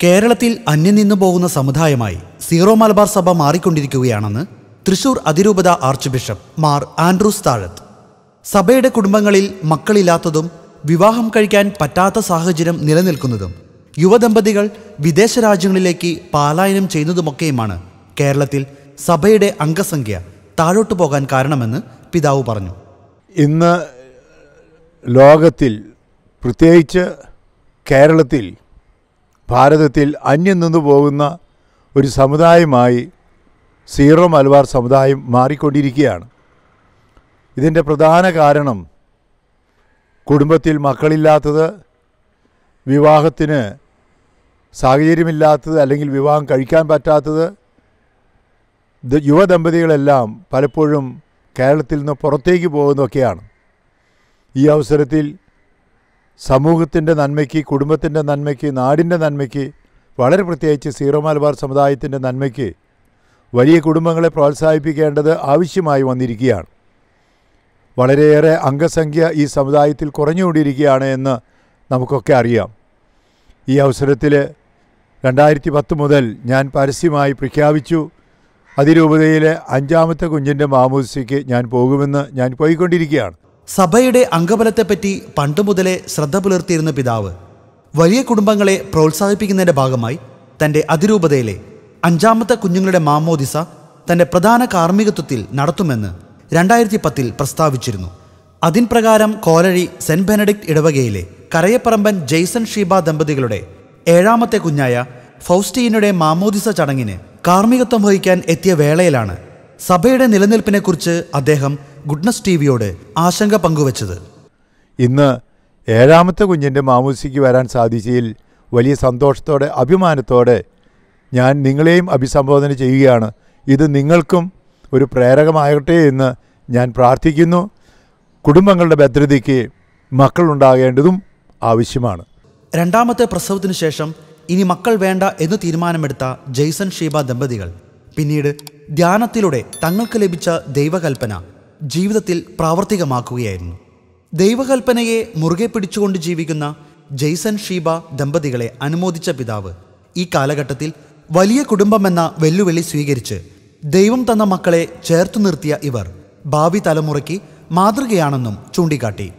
കേരളത്തിൽ അന്യം നിന്നു പോകുന്ന സമുദായമായി സീറോ മലബാർ സഭ മാറിക്കൊണ്ടിരിക്കുകയാണെന്ന് തൃശൂർ അതിരൂപത ആർച്ച് ബിഷപ്പ് മാർ ആൻഡ്രൂസ് താഴത്ത്. സഭയുടെ കുടുംബങ്ങളിൽ മക്കളില്ലാത്തതും വിവാഹം കഴിക്കാൻ പറ്റാത്ത സാഹചര്യം നിലനിൽക്കുന്നതും യുവദമ്പതികൾ വിദേശ രാജ്യങ്ങളിലേക്ക് പാലായനം ചെയ്യുന്നതുമൊക്കെയുമാണ് കേരളത്തിൽ സഭയുടെ അംഗസംഖ്യ താഴോട്ടു പോകാൻ കാരണമെന്ന് പിതാവ് പറഞ്ഞു. ഇന്ന് ലോകത്തിൽ പ്രത്യേകിച്ച് കേരളത്തിൽ ഭാരതത്തിൽ അന്യം നിന്നു പോകുന്ന ഒരു സമുദായമായി സീറോ മലബാർ സമുദായം മാറിക്കൊണ്ടിരിക്കുകയാണ്. ഇതിന്റെ പ്രധാന കാരണം കുടുംബത്തിൽ മക്കളില്ലാത്തത് വിവാഹത്തിന് സാഹചര്യമില്ലാത്തത് അല്ലെങ്കിൽ വിവാഹം കഴിക്കാൻ പറ്റാത്തത് യുവദമ്പതികളെല്ലാം പലപ്പോഴും കേരളത്തിൽ നിന്ന് പുറത്തേക്ക് പോകുന്നതൊക്കെയാണ്. ഈ അവസരത്തിൽ സമൂഹത്തിന്റെ നന്മയ്ക്ക് കുടുംബത്തിന്റെ നന്മയ്ക്ക് നാടിന്റെ നന്മയ്ക്ക് വളരെ പ്രത്യേകിച്ച് സീറോ മലബാർ സമുദായത്തിന്റെ നന്മയ്ക്ക് വലിയ കുടുംബങ്ങളെ പ്രോത്സാഹിപ്പിക്കേണ്ടത് ആവശ്യമായി വന്നിരിക്കുകയാണ്. വളരെയേറെ അംഗസംഖ്യ ഈ സമുദായത്തിൽ കുറഞ്ഞുകൊണ്ടിരിക്കുകയാണ് എന്ന് നമുക്കൊക്കെ അറിയാം. ഈ അവസരത്തിൽ രണ്ടായിരത്തി പത്ത് മുതൽ ഞാൻ പരസ്യമായി പ്രഖ്യാപിച്ചു അതിരൂപതയിലെ അഞ്ചാമത്തെ കുഞ്ഞിന്റെ മാമൂസിക്ക് ഞാൻ പോകുമെന്ന് ഞാൻ പോയിക്കൊണ്ടിരിക്കുകയാണ്. സഭയുടെ അംഗബലത്തെപ്പറ്റി പണ്ടു മുതലേ ശ്രദ്ധ പുലർത്തിയിരുന്ന പിതാവ് വലിയ കുടുംബങ്ങളെ പ്രോത്സാഹിപ്പിക്കുന്നതിന്റെ ഭാഗമായി തന്റെ അതിരൂപതയിലെ അഞ്ചാമത്തെ കുഞ്ഞുങ്ങളുടെ മാമോദിസ തന്റെ പ്രധാന കാർമ്മികത്വത്തിൽ നടത്തുമെന്ന് രണ്ടായിരത്തി പത്തിൽ പ്രസ്താവിച്ചിരുന്നു. അതിൻ പ്രകാരം കോലഴി സെന്റ് ബെനഡിക്ട് ഇടവകയിലെ കരയപ്പറമ്പൻ ജെയ്സൺ ഷീബ ദമ്പതികളുടെ ഏഴാമത്തെ കുഞ്ഞായ ഫൗസ്റ്റീനയുടെ മാമോദിസ ചടങ്ങിന് കാർമ്മികത്വം വഹിക്കാൻ എത്തിയ വേളയിലാണ് സഭയുടെ നിലനിൽപ്പിനെക്കുറിച്ച് അദ്ദേഹം ഗുഡ്നസ് ടി വിയോട് ആശങ്ക പങ്കുവച്ചത്. ഇന്ന് ഏഴാമത്തെ കുഞ്ഞിന്റെ മാമൂസിക്ക് വരാൻ സാധിച്ചതിൽ വലിയ സന്തോഷത്തോടെ അഭിമാനത്തോടെ ഞാൻ നിങ്ങളെയും അഭിസംബോധന ചെയ്യുകയാണ്. ഇത് നിങ്ങൾക്കും ഒരു പ്രേരകമാകട്ടെ എന്ന് ഞാൻ പ്രാർത്ഥിക്കുന്നു. കുടുംബങ്ങളുടെ ഭദ്രതയ്ക്ക് മക്കളുണ്ടാകേണ്ടതും ആവശ്യമാണ്. രണ്ടാമത്തെ പ്രസവത്തിനു ശേഷം ഇനി മക്കൾ വേണ്ട എന്ന് തീരുമാനമെടുത്ത ജെയ്സൺ ഷീബ ദമ്പതികൾ പിന്നീട് ധ്യാനത്തിലൂടെ തങ്ങൾക്ക് ലഭിച്ച ദൈവകൽപ്പന ജീവിതത്തിൽ പ്രാവർത്തികമാക്കുകയായിരുന്നു. ദൈവകൽപ്പനയെ മുറുകെ പിടിച്ചുകൊണ്ട് ജീവിക്കുന്ന ജെയ്സൺ ഷീബ ദമ്പതികളെ അനുമോദിച്ച പിതാവ് ഈ കാലഘട്ടത്തിൽ വലിയ കുടുംബമെന്ന വെല്ലുവിളി സ്വീകരിച്ച് ദൈവം തന്ന മക്കളെ ചേർത്തു നിർത്തിയ ഇവർ ഭാവി തലമുറയ്ക്ക് മാതൃകയാണെന്നും ചൂണ്ടിക്കാട്ടി.